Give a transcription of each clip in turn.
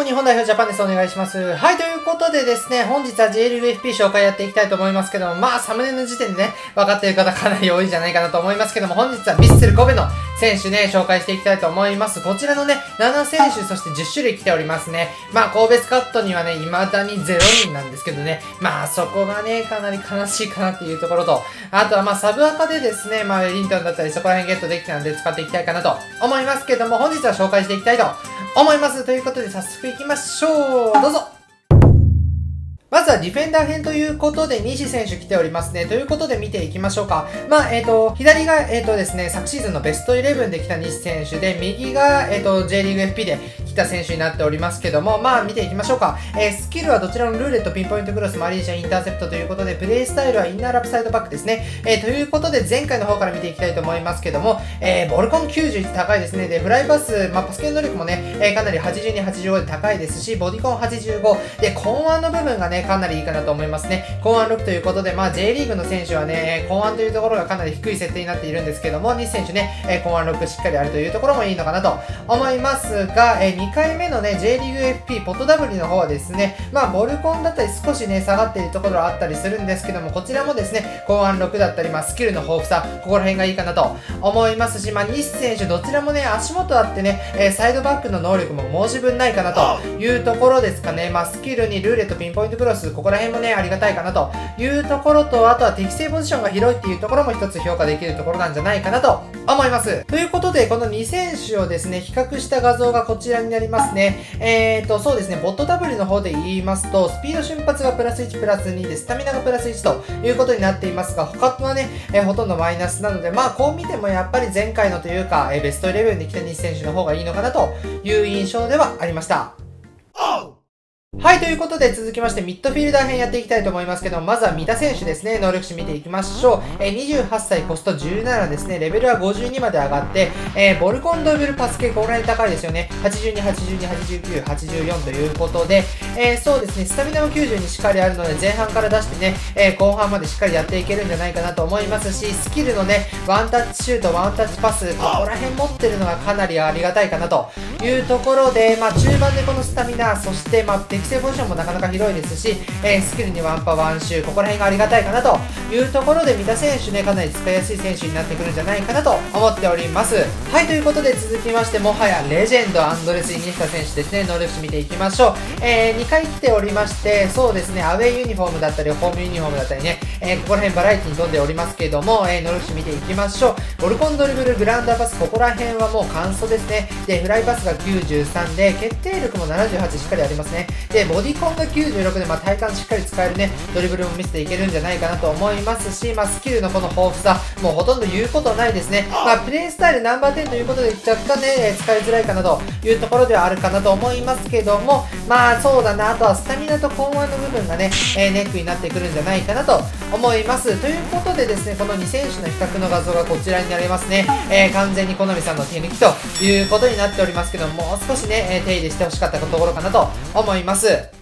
も日本代表ジャパンです。お願いします。はい、ということでですね、本日は J リーグ FP 紹介やっていきたいと思いますけども、まあ、サムネの時点でね、分かっている方かなり多いんじゃないかなと思いますけども、本日はミッスル5部の選手ね、紹介していきたいと思います。こちらのね、7選手、そして10種類来ておりますね。まあ、神戸スカットにはね、未だに0人なんですけどね、まあ、そこがね、かなり悲しいかなっていうところと、あとはまあ、サブアカでですね、まあ、リントンだったり、そこら辺ゲットできたので使っていきたいかなと思いますけども、本日は紹介していきたいと思います。ということで、早速行きましょう。どうぞまずはディフェンダー編ということで、西選手来ておりますね。ということで見ていきましょうか。まあ、えっ、ー、と、左が、えっ、ー、とですね、昨シーズンのベスト11で来た西選手で、右が、えっ、ー、と、J リーグ FP で来た選手になっておりますけども、まあ、見ていきましょうか。えスキルはどちらのルーレット、ピンポイントクロス、マリージャ、インターセプトということで、プレイスタイルはインナーラップサイドバックですね。えということで、前回の方から見ていきたいと思いますけども、えボルコン91高いですね。で、フライパス、まあ、パス系能力もね、えかなり82、85で高いですし、ボディコン85、で、コンアの部分がね、かなりいいかなと思います。ね。後半6ということで、まあ J リーグの選手はね、後半というところがかなり低い設定になっているんですけども、西選手ね、え後半6しっかりあるというところもいいのかなと思いますが、え2回目のね、J リーグ FP ポトダブルの方はですね、まあボルコンだったり少しね、下がっているところはあったりするんですけども、こちらもですね、後半6だったり、まあスキルの豊富さ、ここら辺がいいかなと思いますし、まあ西選手どちらもね、足元あってね、えサイドバックの能力も申し分ないかなというところですかね。まあスキルにルーレット、ピンポイントクロス、ここら辺もね、ありがたいかなというところと、あとは適正ポジションが広いっていうところも一つ評価できるところなんじゃないかなと思います。ということで、この2選手をですね、比較した画像がこちらにになりますね。えーと、そうですね、ボットダブルの方で言いますと、スピード瞬発がプラス1プラス2で、スタミナがプラス1ということになっていますが、他とはね、えー、ほとんどマイナスなので、まあ、こう見てもやっぱり前回のというか、えー、ベスト11で来た西選手の方がいいのかなという印象ではありました。ということで続きましてミッドフィルダー編やっていきたいと思いますけど、まずは三田選手ですね、能力値見ていきましょう。えー、28歳コスト17ですね、レベルは52まで上がって、えー、ボルコンドブルパス系ここら辺高いですよね。82、82、89、84ということで、えー、そうですね、スタミナも90にしっかりあるので、前半から出してね、え後半までしっかりやっていけるんじゃないかなと思いますし、スキルのね、ワンタッチシュート、ワンタッチパス、ここら辺持ってるのがかなりありがたいかなというところで、まあ中盤でこのスタミナ、そしてまあ適正ポジションもなかなか広いですし、えー、スキルにワンパワンシュー、ここら辺がありがたいかなというところで、三田選手ね、かなり使いやすい選手になってくるんじゃないかなと思っております。はい、ということで続きまして、もはやレジェンドアンドレス・イニエスタ選手ですね、能力値見ていきましょう。えー、2回来ておりまして、そうですね、アウェイユニフォームだったり、ホームユニフォームだったりね、えー、ここら辺バラエティに富んでおりますけれども、えー、能力値見ていきましょう。ボルコンドリブル、グランダーパス、ここら辺はもう完走ですね。で、フライパスが93で、決定力も78しっかりありますね。で、ボディコンが96で、まあ、体幹しっかり使えるね、ドリブルも見せていけるんじゃないかなと思いますし、まあ、スキルのこの豊富さ、もうほとんど言うことないですね。まあ、プレイスタイルナンバー10ということで若干ね、使いづらいかなというところではあるかなと思いますけども、まあ、そうだな、あとはスタミナと根腕の部分がね、えー、ネックになってくるんじゃないかなと思います。ということでですね、この2選手の比較の画像がこちらになりますね。えー、完全に好みさんの手抜きということになっておりますけども、もう少しね、手入れしてほしかったところかなと思います。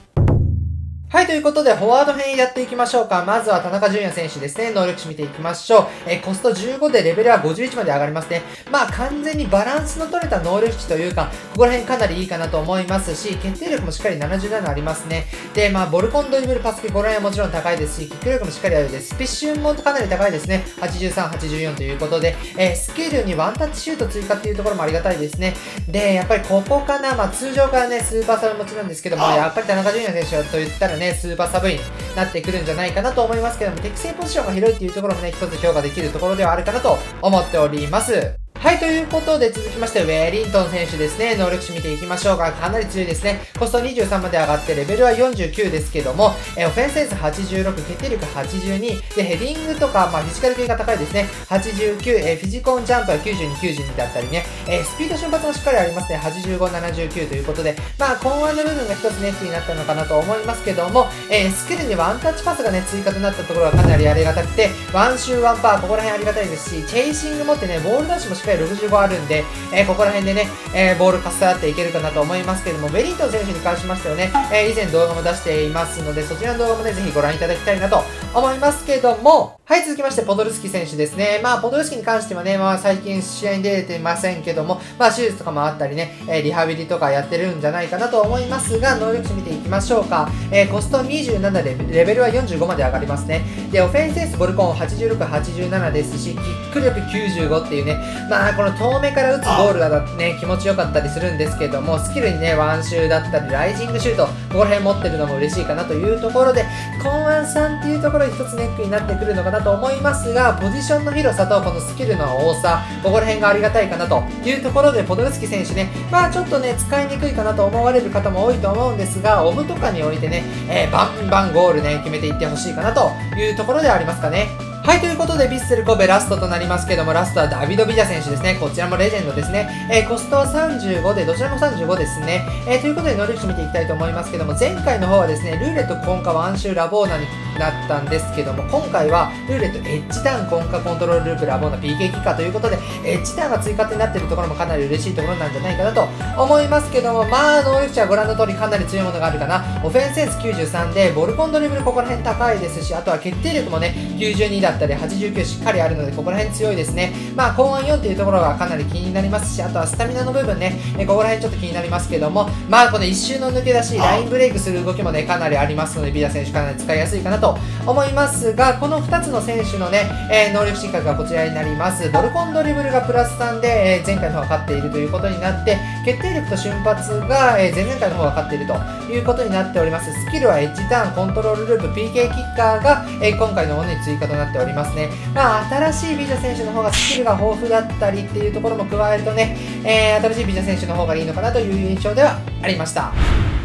はい、ということで、フォワード編やっていきましょうか。まずは田中純也選手ですね。能力値見ていきましょう。えー、コスト15でレベルは51まで上がりますね。まあ、完全にバランスの取れた能力値というか、ここら辺かなりいいかなと思いますし、決定力もしっかり77ありますね。で、まあ、ボルコンドリブルパスケ、この辺はもちろん高いですし、キック力もしっかりあるです。スピッシュもかなり高いですね。83、84ということで、えー、スキルにワンタッチシュート追加っていうところもありがたいですね。で、やっぱりここかな、まあ、通常からね、スーパーサブ持ちなんですけども、やっぱり田中順也選手と言ったらね、ねスーパーサブ印になってくるんじゃないかなと思いますけども、適正ポジションが広いっていうところもね、一つ評価できるところではあるかなと思っております。はい、ということで続きまして、ウェリントン選手ですね。能力値見ていきましょうか。かなり強いですね。コスト23まで上がって、レベルは49ですけども、えオフェンスセンス86、決定力82、で、ヘディングとか、まあ、フィジカル系が高いですね。89、えフィジコンジャンプは92、92だったりね、えスピード瞬発もしっかりありますね。85、79ということで、まあ、今後の部分が一つネックになったのかなと思いますけども、えスキルにワンタッチパスがね、追加となったところはかなりありがたくて、ワンシューワンパー、ここら辺ありがたいですし、チェイシング持ってね、ボールダッシュもしっかり HP 65あるんで、えー、ここら辺でね、えー、ボールかっさらっていけるかなと思いますけども、ウェリントン選手に関しましてはね、えー、以前動画も出していますので、そちらの動画もね、ぜひご覧いただきたいなと思いますけども、はい、続きまして、ポドルスキ選手ですね。まあ、ポドルスキに関してはね、まあ、最近試合に出れてませんけども、まあ、手術とかもあったりね、えリハビリとかやってるんじゃないかなと思いますが、能力値見ていきましょうか。えコスト27で、レベルは45まで上がりますね。で、オフェンスエース、ボルコン86、87ですし、キック力95っていうね、まあ、この遠目から打つゴールがね、気持ちよかったりするんですけども、スキルにね、ワンシューだったり、ライジングシュート、ここら辺持ってるのも嬉しいかなというところで、コンアンさんっていうところ一つネックになってくるのかなと思いますが、ポジションの広さとこのスキルの多さ、ここら辺がありがたいかなというところで、ポドルスキ選手ね、まあちょっとね、使いにくいかなと思われる方も多いと思うんですが、オムとかにおいてね、えー、バンバンゴールね、決めていってほしいかなというところではありますかね。はい、ということで、ヴィッセル神戸ラストとなりますけども、ラストはダビド・ビジャ選手ですね。こちらもレジェンドですね。えー、コストは35で、どちらも35ですね。えー、ということで、能力値見ていきたいと思いますけども、前回の方はですね、ルーレット、コンカ、ワンシュー、ラボーナになったんですけども、今回は、ルーレット、エッジターン、コンカ、コントロールループ、ラボーナ、PK キッカーということで、エッジターンが追加点になっているところもかなり嬉しいところなんじゃないかなと思いますけども、まあ、能力値はご覧の通りかなり強いものがあるかな。オフェンスセンス93で、ボルコンドリブルここら辺高いですし、あとは決定力もね、92だったり、89しっかりあるので、ここら辺強いですね。まあ、後半4っていうところがかなり気になりますし、あとはスタミナの部分ね、ここら辺ちょっと気になりますけども、まあ、この一周の抜け出し、ラインブレイクする動きもね、かなりありますので、ビダ選手かなり使いやすいかなとと思いますが、この2つの選手のね、えー、能力進化がこちらになります。ドルコンドリブルがプラス3で、えー、前回の方が勝っているということになって、決定力と瞬発が、えー、前々回の方が勝っているということになっております。スキルはエッジターン、コントロールループ、PK キッカーが、え今回のものに追加となっておりますね。まあ、新しいビジャ選手の方がスキルが豊富だったりっていうところも加えるとね、えー、新しいビジャ選手の方がいいのかなという印象ではありました。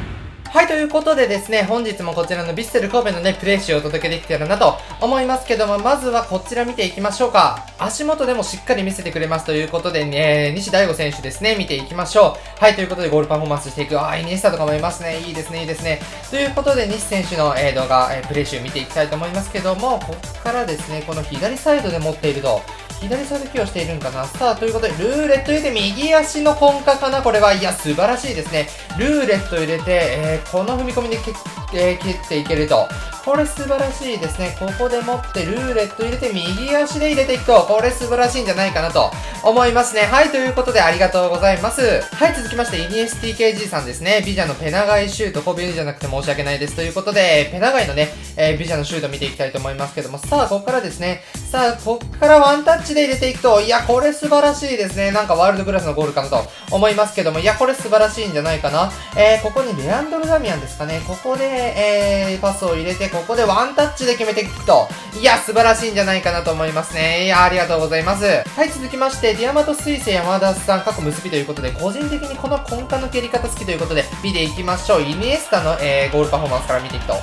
はい、ということでですね、本日もこちらのヴィッセル神戸のね、プレイ集をお届けできてるなと思いますけども、まずはこちら見ていきましょうか。足元でもしっかり見せてくれますということでね、西大吾選手ですね、見ていきましょう。はい、ということでゴールパフォーマンスしていく。あー、イニエスタとかもいますね。いいですね、いいですね。ということで、西選手の、えー、動画、えー、プレイ集見ていきたいと思いますけども、こっからですね、この左サイドで持っていると、左サイドキーをしているんかなさあ、ということで、ルーレット入れて右足の根幹かなこれは。いや、素晴らしいですね。ルーレット入れて、え、この踏み込みで切,、えー、切っていけると。これ素晴らしいですね。ここで持ってルーレット入れて右足で入れていくと、これ素晴らしいんじゃないかなと思いますね。はい、ということでありがとうございます。はい、続きまして、イニエス TKG さんですね。ビジャのペナガイシュート、コビューじゃなくて申し訳ないです。ということで、ペナガイのね、えー、ビジャのシュート見ていきたいと思いますけども、さあ、ここからですね。さあ、こっからワンタッチで入れていくと、いや、これ素晴らしいですね。なんかワールドクラスのゴールかなと思いますけども、いや、これ素晴らしいんじゃないかな。えー、ここにレアンドル・ダミアンですかね。ここで、えー、パスを入れて、ここでワンタッチで決めていくと、いや、素晴らしいんじゃないかなと思いますね。いや、ありがとうございます。はい、続きまして、ディアマト彗星山田さん、過去結びということで、個人的にこの根幹の蹴り方好きということで、見ていきましょう。イニエスタの、えー、ゴールパフォーマンスから見ていくと。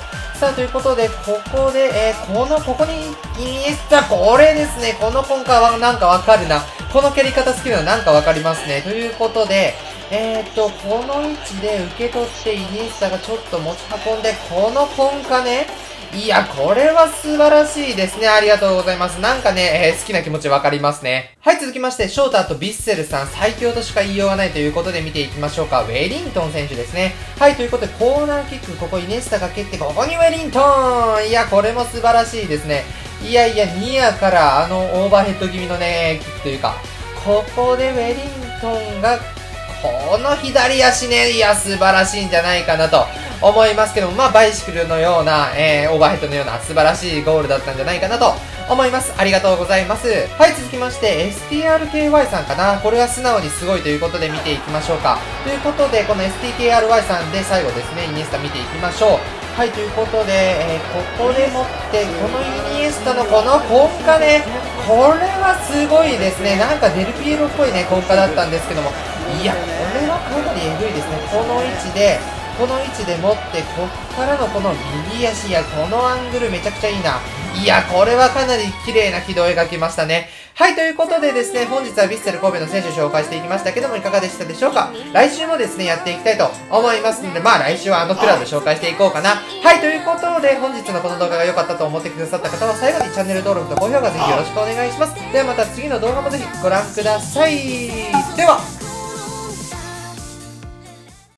さあ、ということで、ここで、えー、この、ここに、イニエスタ、これですね。この根幹はなんかわかるな。この蹴り方好きなのなんかわかりますね。ということで、えーと、この位置で受け取ってイニエスタがちょっと持ち運んで、この根幹ね、いや、これは素晴らしいですね。ありがとうございます。なんかね、えー、好きな気持ちわかりますね。はい、続きまして、ショーターとビッセルさん、最強としか言いようがないということで見ていきましょうか。ウェリントン選手ですね。はい、ということで、コーナーキック、ここイニエスタが蹴って、ここにウェリントンいや、これも素晴らしいですね。いやいや、ニアからあのオーバーヘッド気味のね、キックというか、ここでウェリントンが、この左足ね、いや、素晴らしいんじゃないかなと思いますけども、まあ、バイシクルのような、えー、オーバーヘッドのような素晴らしいゴールだったんじゃないかなと思います。ありがとうございます。はい、続きまして、STRKY さんかなこれは素直にすごいということで見ていきましょうか。ということで、この STKRY さんで最後ですね、イニエスタ見ていきましょう。はい、ということで、えー、ここでもって、このイニエスタのこの根火ね、これはすごいですね。なんかデルピエロっぽいね、根火だったんですけども、いや、これはかなりエグいですね。この位置で、この位置で持って、こっからのこの右足やこのアングルめちゃくちゃいいな。いや、これはかなり綺麗な軌道を描きましたね。はい、ということでですね、本日はヴィッセル神戸の選手を紹介していきましたけども、いかがでしたでしょうか？来週もですね、やっていきたいと思いますので、まあ来週はあのクラブ紹介していこうかな。はい、ということで、本日のこの動画が良かったと思ってくださった方は、最後にチャンネル登録と高評価ぜひよろしくお願いします。ではまた次の動画もぜひご覧ください。では、